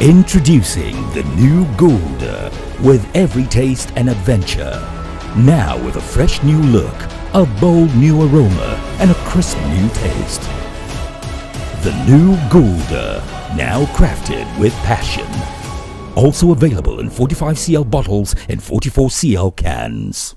Introducing the new Gulder, with every taste and adventure. Now with a fresh new look, a bold new aroma, and a crisp new taste. The new Gulder, now crafted with passion. Also available in 45cl bottles and 44cl cans.